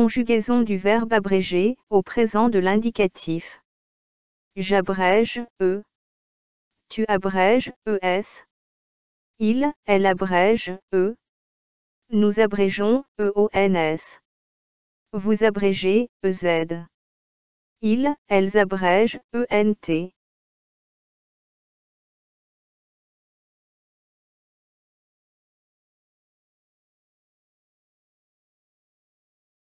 Conjugaison du verbe abrégé, au présent de l'indicatif. J'abrège, e. Tu abrèges, es. Il, elle abrège, e. Nous abrégeons, eons. Vous abrégez, ez. Ils, elles abrègent, ent.